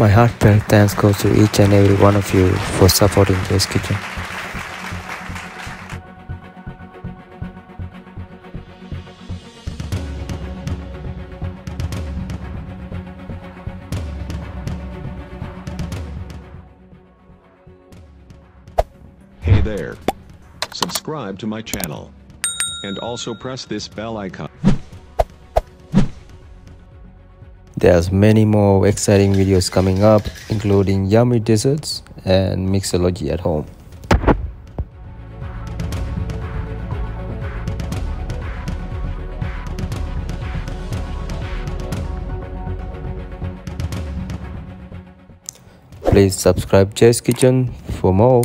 My heartfelt thanks goes to each and every one of you for supporting Jay's Kitchen. Hey there. Subscribe to my channel. And also press this bell icon. There's many more exciting videos coming up, including yummy desserts and mixology at home. Please subscribe Jay's Kitchen for more.